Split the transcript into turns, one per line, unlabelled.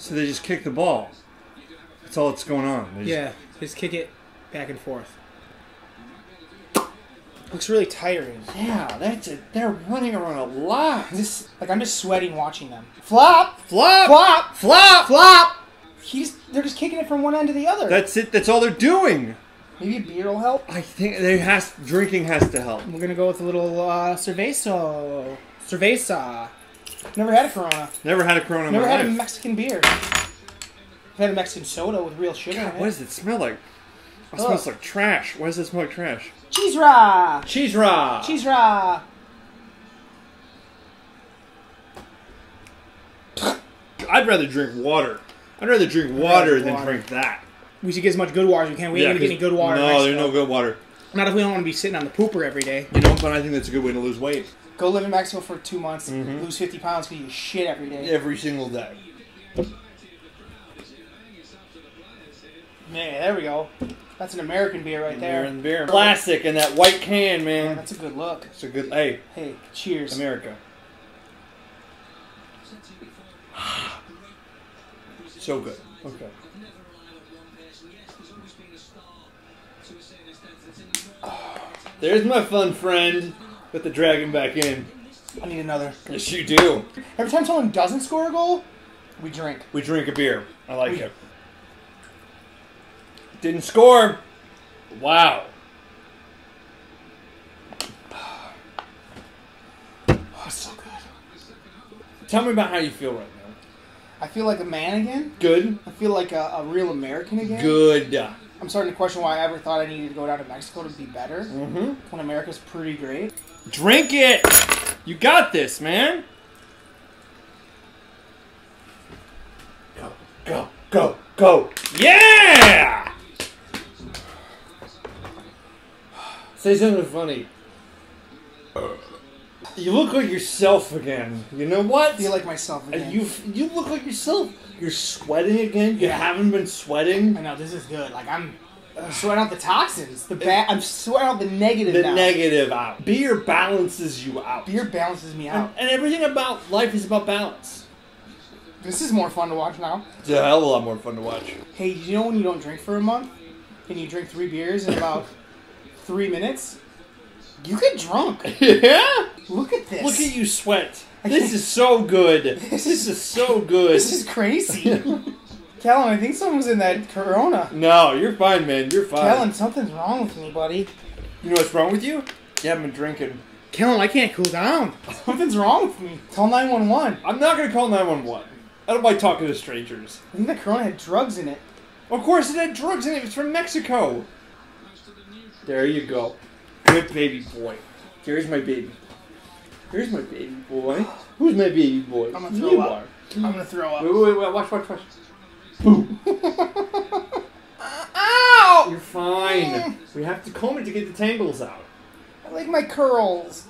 So they just kick the ball. That's all that's going on. They
Yeah, just kick it back and forth. Looks really tiring.
Yeah, that's it. They're running around a lot.
This like I'm just sweating watching them. Flop,
Flop!
flop,
Flop!
flop. He's they're just kicking it from one end to the other.
That's it. That's all they're doing.
Maybe a beer will help.
I think they has drinking has to help.
We're gonna go with a little uh, cerveza. Cerveza. Never had a Corona.
Never had a Corona.
Never had a. Mexican beer. I've had a Mexican soda with real sugar
God, what does it smell like? It
Ugh.
smells like trash. Why does it smell like trash?
Cheese raw.
Cheese raw.
Cheese raw.
I'd rather drink water. I'd rather drink water
rather
than
water.
drink that.
We should get as much good water as we can. We ain't gonna get any good water.
No, there's no good water.
Not if we don't want to be sitting on the pooper every day.
You know, but I think that's a good way to lose weight.
Go live in Mexico for two months,
Mhm.
lose 50 pounds because you shit every day.
Every single day.
Man, there we go. That's an American beer right
Beer
there.
and beer. Plastic in that white can,
Man,
man.
that's a good look.
It's a good. Hey,
Hey, cheers.
America. So good. Okay. There's my fun friend. Put the dragon back in.
I need another.
Yes, you do.
Every time someone doesn't score a goal, we drink.
We drink a beer. I like
We-
it. Didn't score. Wow.
Oh, so good.
Tell me about how you feel right now.
I feel like a man again.
Good.
I feel like a, a real American again.
Good.
I'm starting to question why I ever thought I needed to go down to Mexico to be better
Mm-hmm.
when America's pretty great.
Drink it. You got this, man. Go, go, go, go. Yeah! Say something funny. You look like yourself again. You know what?
I feel like myself again.
you you look like yourself. You're sweating again. You
Yeah.
haven't been sweating.
I know this is good. Like I'm sweating out the toxins. The bad. I'm sweating out the negative
The
now.
negative out. Beer balances you out.
Beer balances me
And,
out.
and everything about life is about balance.
This is more fun to watch now.
It's a hell of a lot more fun to watch.
Hey, you know when you don't drink for a month and you drink three beers in about three minutes? You get drunk.
yeah?
Look at this.
Look at you sweat. This is so good.
This
This is so good.
This is crazy. Kellen, I think someone's in that Corona.
No, you're fine, man. You're fine.
Kellen, something's wrong with me, buddy.
You know what's wrong with you? You haven't been drinking.
Kellen, I can't cool down. Something's wrong with me. Call 911.
I'm not gonna call 911. I don't like talking to strangers.
I think the Corona had drugs in it.
Of course, it had drugs in it. It's from Mexico. There you go. Good baby boy. Here's my baby. There's my baby boy. Who's my baby boy?
I'm gonna throw
you
up.
are.
I'm gonna throw up.
Wait, wait, wait, watch, watch, watch. Boom.
Ow!
You're fine. We have to comb it to get the tangles out.
I like my curls.